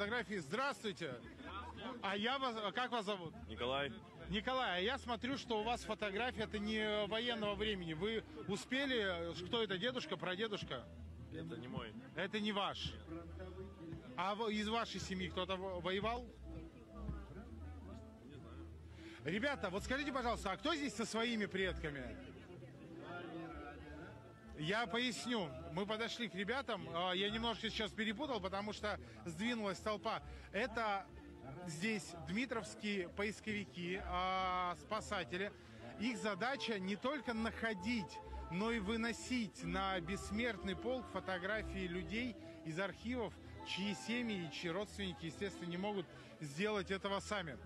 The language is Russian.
Фотографии. Здравствуйте. А я вас, а как вас зовут? Николай, Николай, а я смотрю, что у вас фотография, это не военного времени. Вы успели, кто это, дедушка, прадедушка? это не мой. Это не ваш. А из вашей семьи кто-то во- воевал? Ребята, вот скажите, пожалуйста, а кто здесь со своими предками? Я поясню. Мы подошли к ребятам. а, Я немножко сейчас перепутал, потому что сдвинулась толпа. Это здесь дмитровские поисковики, а, спасатели. Их задача не только находить, но и выносить на бессмертный полк фотографии людей из архивов, чьи семьи и чьи родственники, естественно, не могут сделать этого сами.